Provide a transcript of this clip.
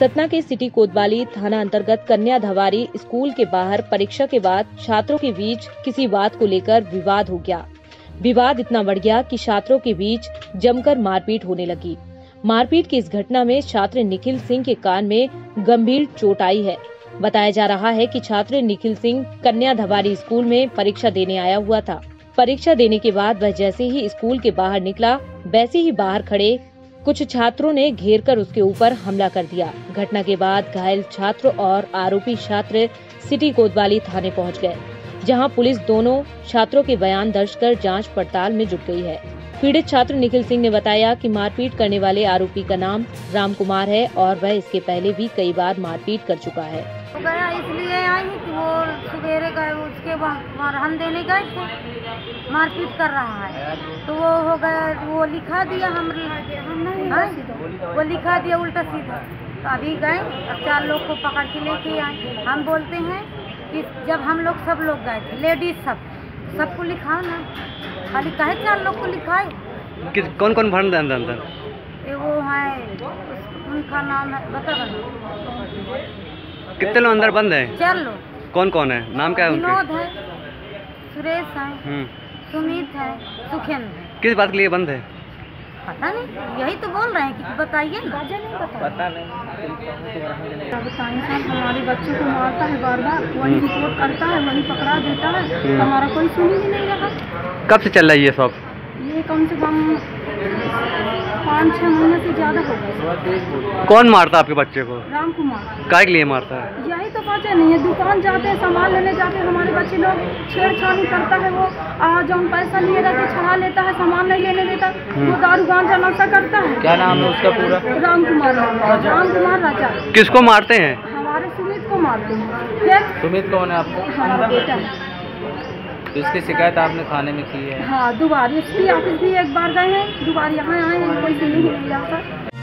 सतना के सिटी कोतवाली थाना अंतर्गत कन्या धवारी स्कूल के बाहर परीक्षा के बाद छात्रों के बीच किसी बात को लेकर विवाद हो गया। विवाद इतना बढ़ गया कि छात्रों के बीच जमकर मारपीट होने लगी। मारपीट की इस घटना में छात्र निखिल सिंह के कान में गंभीर चोट आई है। बताया जा रहा है कि छात्र निखिल सिंह कन्या धवारी स्कूल में परीक्षा देने आया हुआ था। परीक्षा देने के बाद वह जैसे ही स्कूल के बाहर निकला, वैसे ही बाहर खड़े कुछ छात्रों ने घेर कर उसके ऊपर हमला कर दिया। घटना के बाद घायल छात्र और आरोपी छात्र सिटी कोतवाली थाने पहुँच गए, जहाँ पुलिस दोनों छात्रों के बयान दर्ज कर जाँच पड़ताल में जुट गई है। पीड़ित छात्र निखिल सिंह ने बताया कि मारपीट करने वाले आरोपी का नाम राम कुमार है और वह इसके पहले भी कई बार मारपीट कर चुका है। गया इसलिए आई वो सवेरे गए, उसके हम देने गए मारपीट कर रहा है। तो वो हो गया वो लिखा दिया हम हाँ? वो लिखा दिया उल्टा सीधा। तो अभी गए अब चार लोग को पकड़ के लेके आए। हम बोलते हैं कि जब हम लोग सब लोग गए थे लेडीज़ सब सबको लिखाओ ना। खाली कहे चार लोग को लिखाए। किस कौन कौन भर अंदर अंदर एगो है उनका नाम है बता कितने लोग अंदर बंद है? चार लोग। कौन कौन है? नाम क्या है उनके? विनोद है। सुरेश है हम्म। सुमित है सुखेंद्र है। किस बात के लिए बंद है? पता नहीं यही तो बोल रहे हैं कि बताइए ना। नहीं पता बताएँ हमारे बच्चों को मारता है बार बार वही रिपोर्ट करता है वही पकड़ा देता है। हम्म। हमारा कोई सुन ही नहीं रहा। कब से चल रहा है ये सब? ये कम से कम पाँच छः महीने से ज़्यादा हो गए। कौन मारता है आपके बच्चे को? राम कुमार। काय के लिए मारता है? यही तो पता नहीं है दुकान जाते हैं सामान लेने जाते हैं हमारे बच्चे लोग छेड़छाड़ करता है वो। आ जो हम पैसा लिए रहते छड़ा लेता है सामान नहीं लेने देता वो दारू गांजा नशा करता है। क्या नाम है उसका पूरा? राम कुमार राम कुमार राजा। किसको मारते हैं? हमारे सुमित को मारते हैं। सुमित कौन है आपको? हमारा बेटा। तो इसकी शिकायत आपने थाने में की है? हाँ दोबारा एस पी ऑफ़िस भी एक बार गए हैं, दोबारा यहाँ आए हैं, कोई सुनी ही नहीं रहा